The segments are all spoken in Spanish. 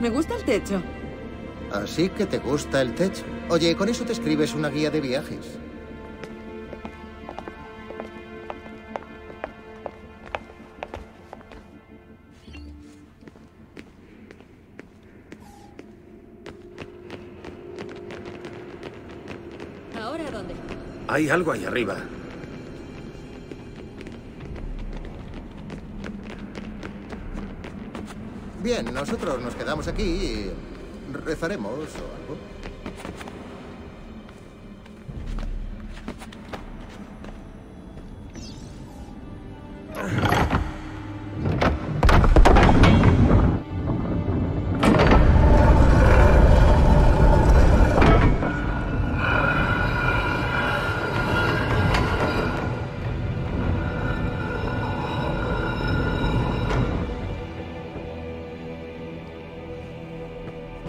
Me gusta el techo. Así que te gusta el techo. Oye, con eso te escribes una guía de viajes. ¿Ahora dónde? Hay algo ahí arriba. Bien, nosotros nos quedamos aquí y rezaremos o algo.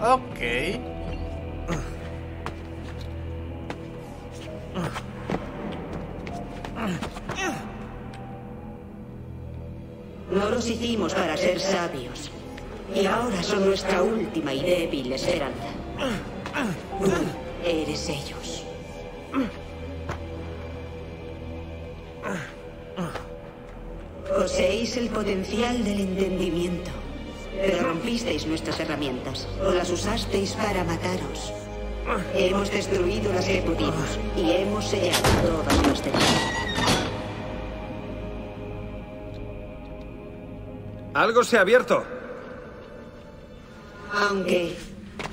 Ok. No los hicimos para ser sabios. Y ahora son nuestra última y débil esperanza. Eres ellos. Poseéis el potencial del entendimiento. Pero rompisteis nuestras herramientas. O las usasteis para mataros. Hemos destruido las que pudimos. Y hemos sellado todas las demás. Algo se ha abierto. Aunque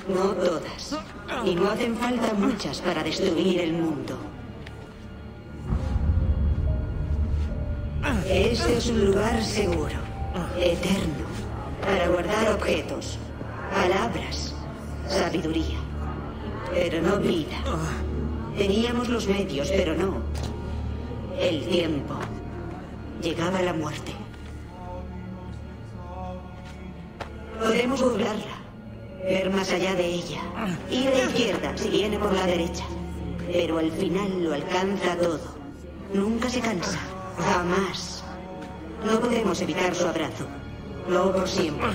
no todas. Y no hacen falta muchas para destruir el mundo. Este es un lugar seguro, eterno, para guardar objetos, palabras, sabiduría, pero no vida. Teníamos los medios, pero no el tiempo. Llegaba la muerte. Podemos burlarla, ver más allá de ella, ir a izquierda si viene por la derecha, pero al final lo alcanza todo. Nunca se cansa, jamás. No podemos evitar su abrazo, no por siempre.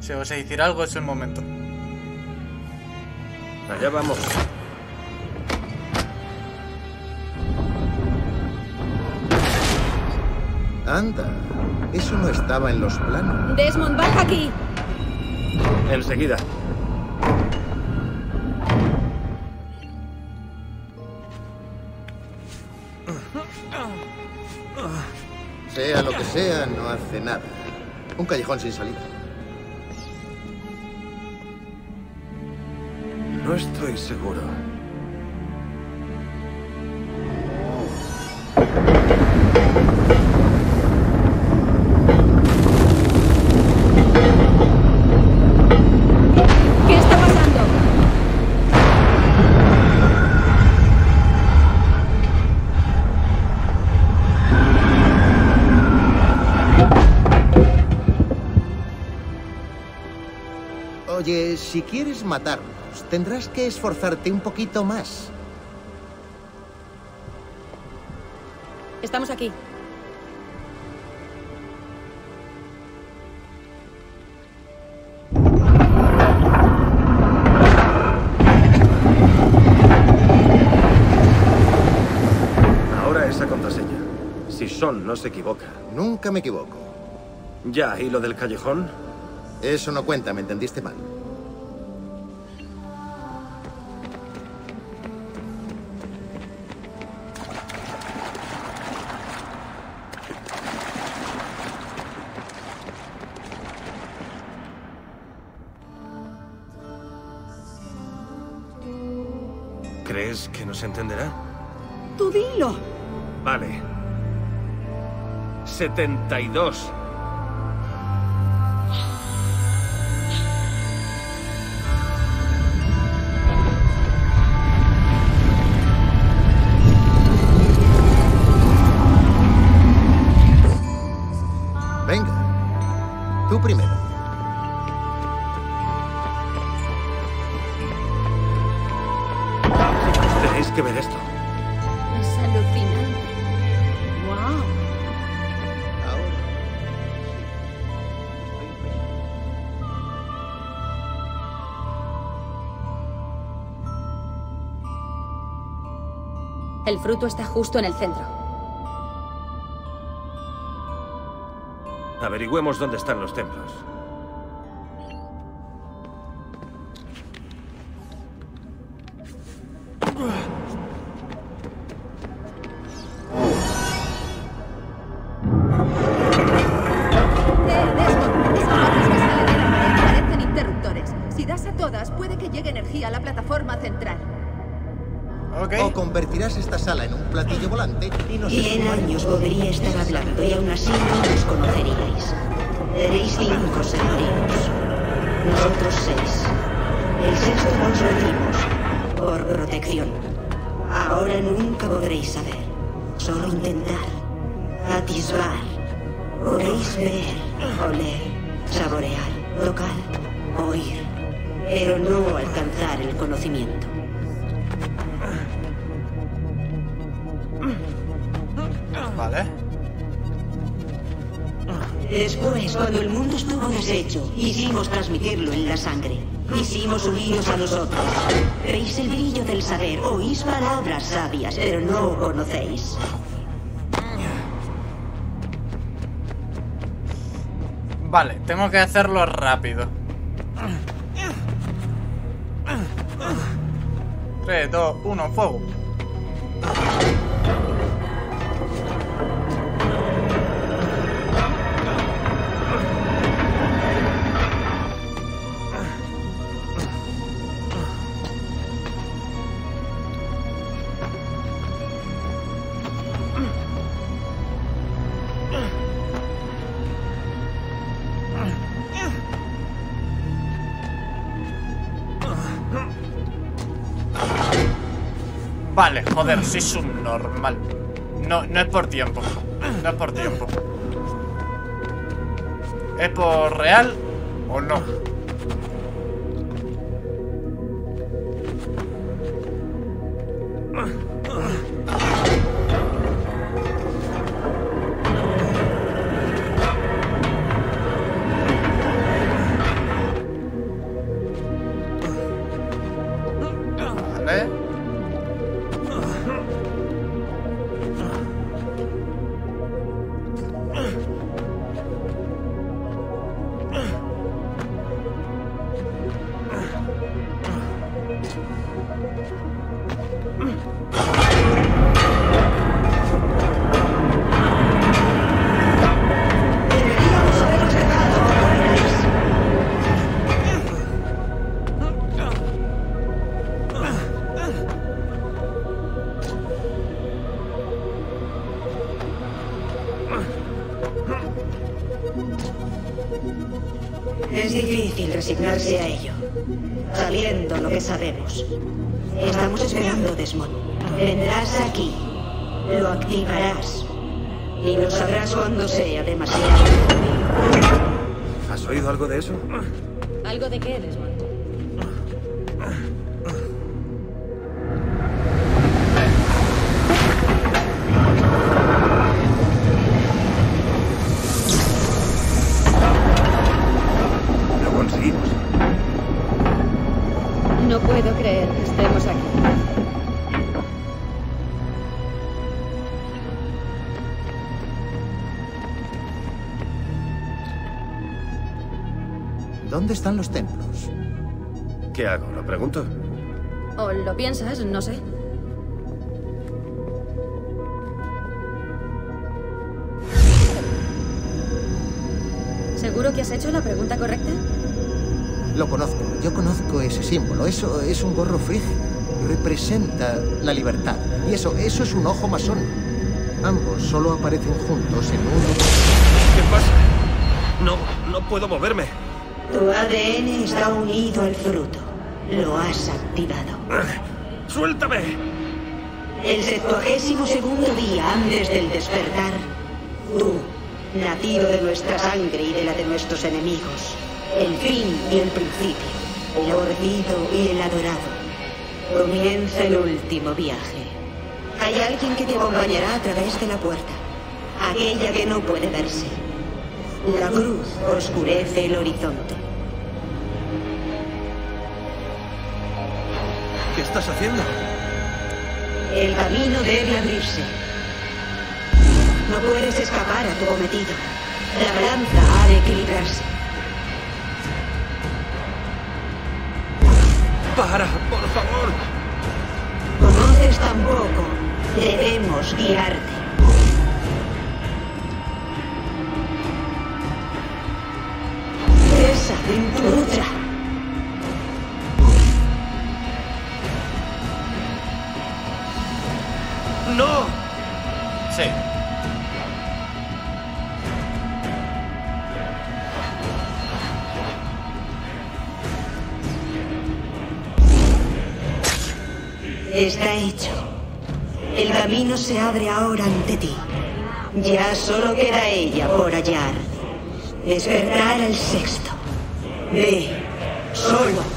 Si vas a decir algo, es el momento. Allá vamos. Anda, eso no estaba en los planos. Desmond, baja aquí. Enseguida. Sea lo que sea, no hace nada. Un callejón sin salida. No estoy seguro. Si quieres matarnos, tendrás que esforzarte un poquito más. Estamos aquí. Ahora esa contraseña. Si Son no se equivoca. Nunca me equivoco. Ya, ¿y lo del callejón? Eso no cuenta, me entendiste mal. 72. El fruto está justo en el centro. Averigüemos dónde están los templos. Si das a todas, puede que llegue energía a la plataforma central. O convertirás esta sala en un platillo volante y nos Cien años podría estar hablando y aún así no nos conoceríais. Tenéis cinco señoríos. Nosotros seis. El sexto nos lo. Por protección. Ahora nunca podréis saber. Solo intentar. Atisbar. Podéis ver, oler, saborear, tocar, oír. Pero no alcanzar el conocimiento. Vale. Después, cuando el mundo estuvo deshecho, quisimos transmitirlo en la sangre. Quisimos uniros a nosotros. Veis el brillo del saber, oís palabras sabias, pero no conocéis. Vale, tengo que hacerlo rápido. 3, 2, 1, fuego. Vale, joder, soy subnormal. No, no es por tiempo. No es por tiempo. ¿Es por real o no? Desmond. Vendrás aquí, lo activarás y lo sabrás cuando sea demasiado. ¿Has oído algo de eso? ¿Algo de qué, Desmond? ¿Dónde están los templos? ¿Qué hago? ¿Lo pregunto? ¿O lo piensas? No sé. ¿Seguro que has hecho la pregunta correcta? Lo conozco, yo conozco ese símbolo. Eso es un gorro frigio. Representa la libertad. Y eso, eso es un ojo masón. Ambos solo aparecen juntos en un... ¿Qué pasa? No, no puedo moverme. Tu ADN está unido al fruto. Lo has activado. ¡Suéltame! El septuagésimo segundo día antes del despertar, tú, nacido de nuestra sangre y de la de nuestros enemigos, el fin y el principio, el aborrecido y el adorado, comienza el último viaje. Hay alguien que te acompañará a través de la puerta, aquella que no puede verse. La cruz oscurece el horizonte. Estás haciendo? El camino debe abrirse. No puedes escapar a tu cometido. La balanza ha de equilibrarse. ¡Para, por favor! Conoces tan poco. Debemos guiarte. Esa aventura. ¡No! Ahora ante ti. Ya solo queda ella por hallar. Despertar al sexto. Ve, solo.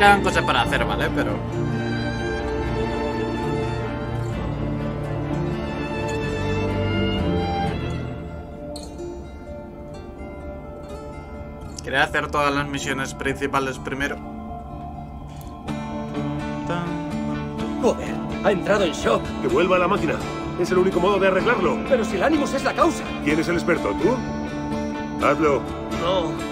Quedan cosas para hacer, ¿vale? Pero... Quería hacer todas las misiones principales primero. Joder, ha entrado en shock. ¡Que vuelva a la máquina! Es el único modo de arreglarlo. Pero si el Animus es la causa. ¿Quién es el experto? ¿Tú? Hazlo. No.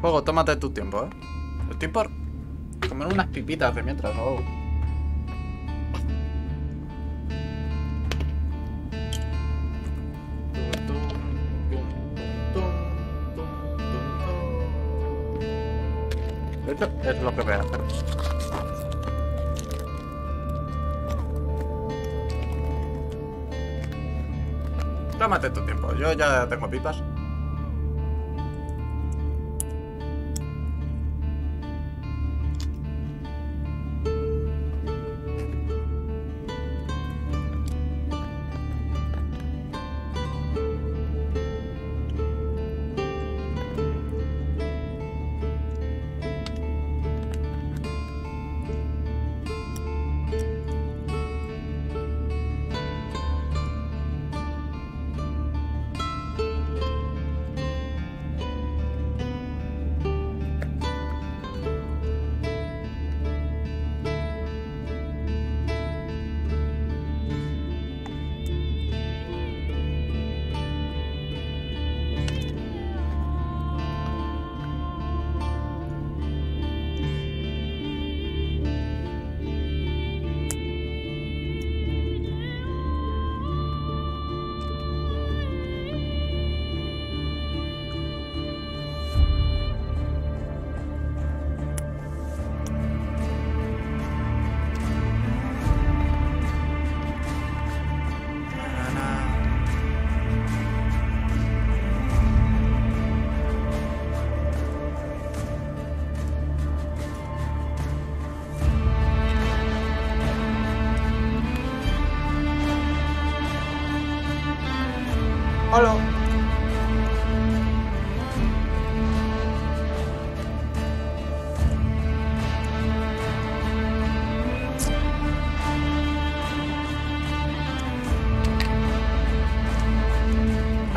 Juego, tómate tu tiempo, ¿eh? Estoy por comer unas pipitas de mientras o algo. De hecho, es lo que voy a hacer. Tómate tu tiempo, yo ya tengo pipas.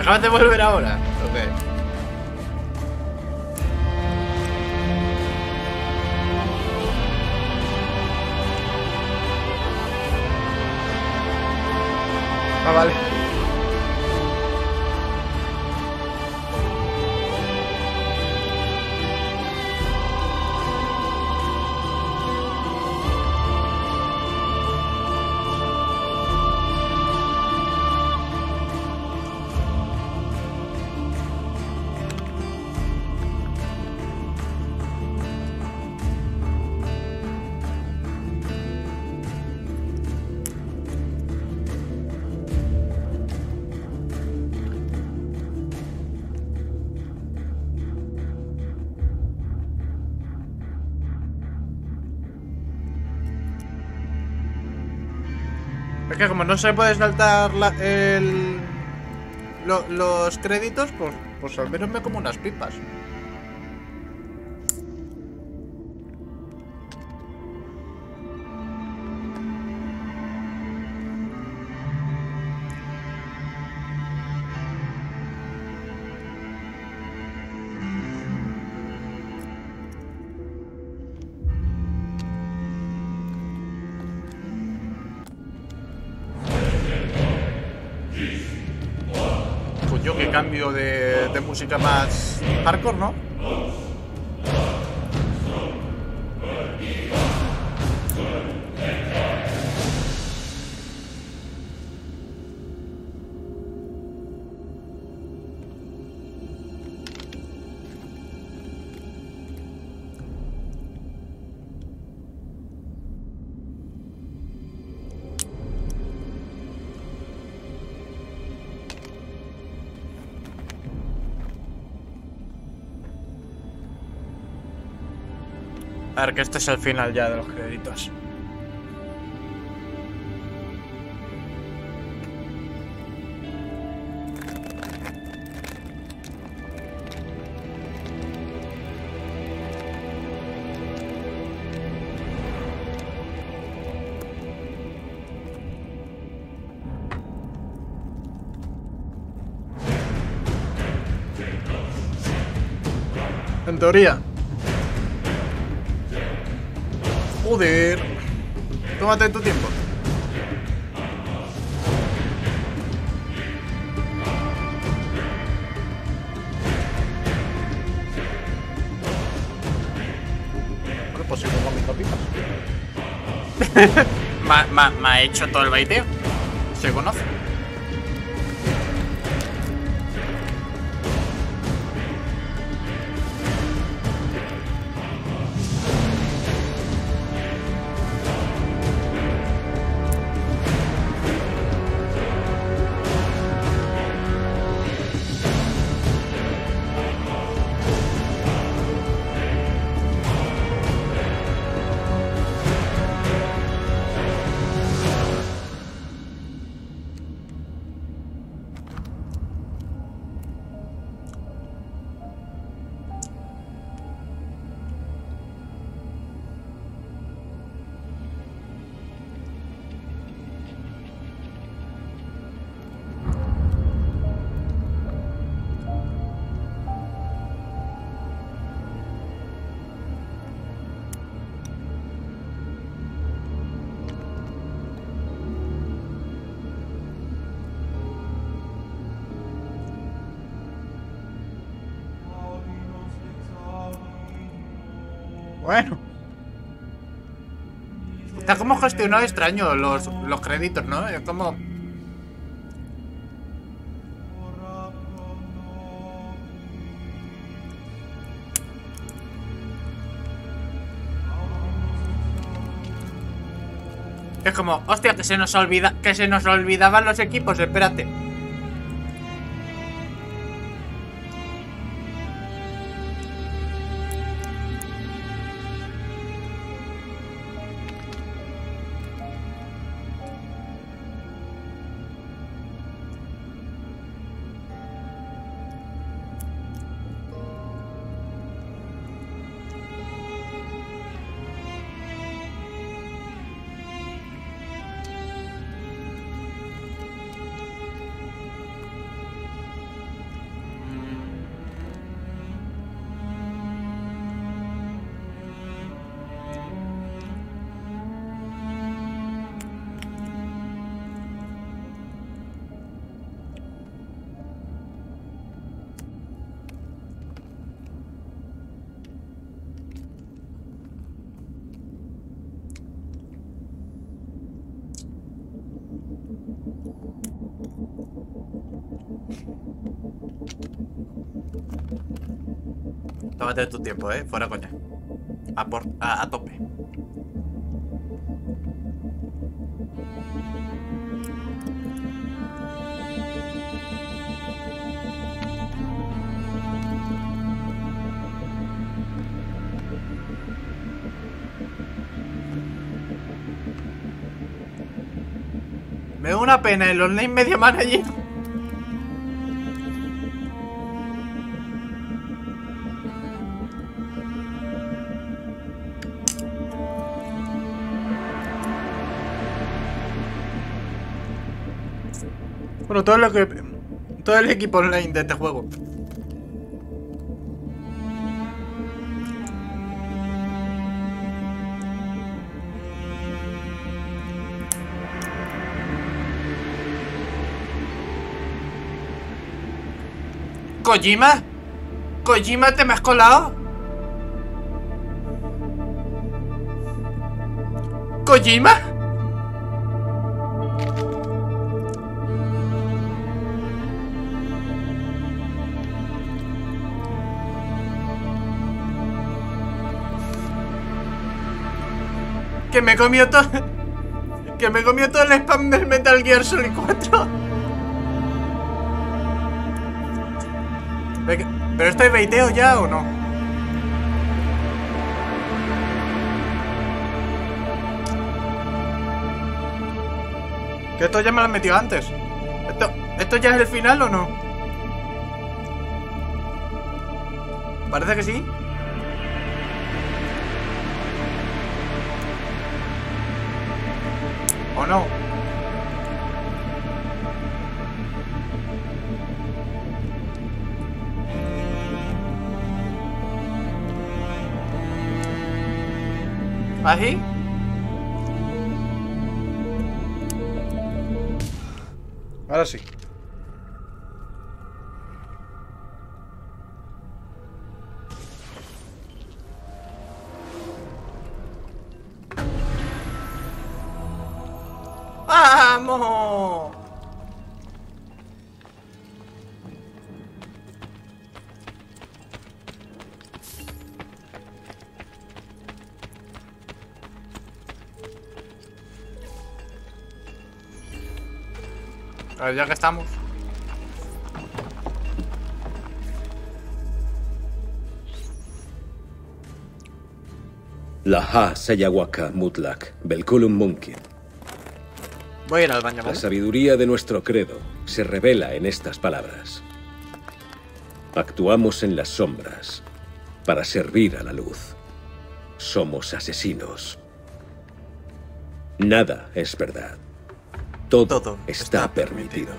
¿Acabas de volver ahora? Que como no se puede saltar la- el, lo- los créditos, pues, pues al menos me como unas pipas. De, música más hardcore, ¿no? A ver, que este es el final ya de los créditos. En teoría. Joder. Tómate tu tiempo. Bueno, pues sigo con mis papitas. me, ha hecho todo el baiteo. Se conoce. Bueno. Está como gestionado extraño los, los créditos, ¿no? Es como... Es como, hostia, que se nos olvida, que se nos olvidaban los equipos, espérate. Tómate tu tiempo, eh. Fuera coña. A, por, a, a tope. Una pena el online media manager. Bueno, todo lo que. Todo el equipo online de este juego. ¿Kojima? ¿Kojima te me has colado? ¿Kojima? Que me comió todo... Que me comió todo el spam del Metal Gear Solid 4. ¿Pero esto es ya o no? Que esto ya me lo han metido antes. ¿Esto, ¿Esto ya es el final o no? Parece que sí. ¿O no? Ahora sí. A ver, ya que estamos. Laha Sayawaka Mutlak, Belkulum Munkit. Voy a ir al baño, La ¿vale? sabiduría de nuestro credo se revela en estas palabras. Actuamos en las sombras para servir a la luz. Somos asesinos. Nada es verdad. Todo, Todo está, está permitido.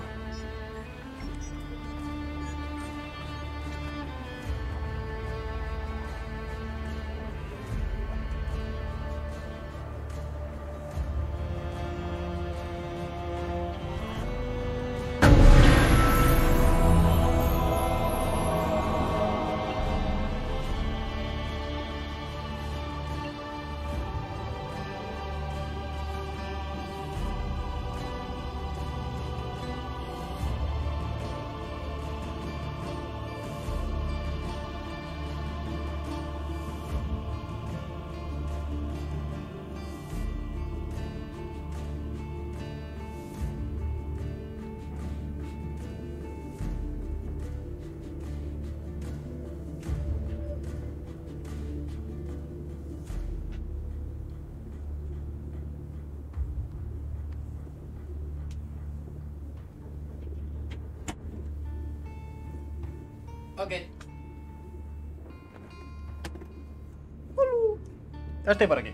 Ok. Estoy por aquí.